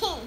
哼